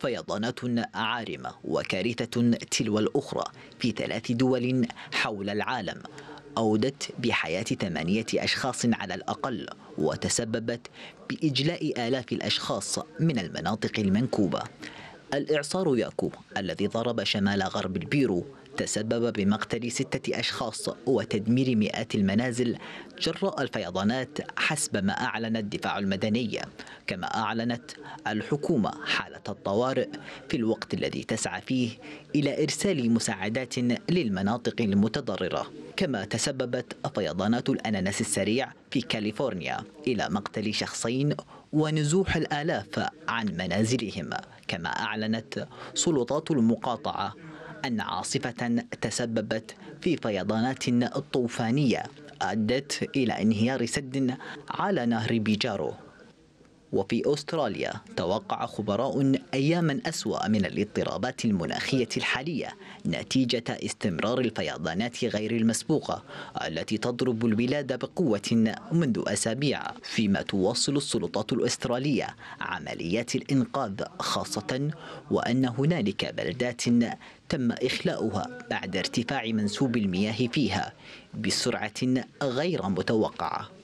فيضانات عارمة وكارثة تلو الأخرى في ثلاث دول حول العالم أودت بحياة ثمانية أشخاص على الأقل وتسببت بإجلاء آلاف الأشخاص من المناطق المنكوبة. الإعصار ياكو الذي ضرب شمال غرب البيرو تسبب بمقتل ستة أشخاص وتدمير مئات المنازل جراء الفيضانات حسب ما أعلن الدفاع المدني. كما أعلنت الحكومة حالة الطوارئ في الوقت الذي تسعى فيه إلى إرسال مساعدات للمناطق المتضررة. كما تسببت فيضانات الأناناس السريع في كاليفورنيا إلى مقتل شخصين ونزوح الآلاف عن منازلهم. كما أعلنت سلطات المقاطعة أن عاصفة تسببت في فيضانات طوفانية أدت إلى انهيار سد على نهر بيجارو. وفي أستراليا توقع خبراء أياما أسوأ من الاضطرابات المناخية الحالية نتيجة استمرار الفيضانات غير المسبوقة التي تضرب البلاد بقوة منذ أسابيع فيما تواصل السلطات الأسترالية عمليات الإنقاذ خاصة وأن هنالك بلدات تم إخلاؤها بعد ارتفاع منسوب المياه فيها بسرعة غير متوقعة.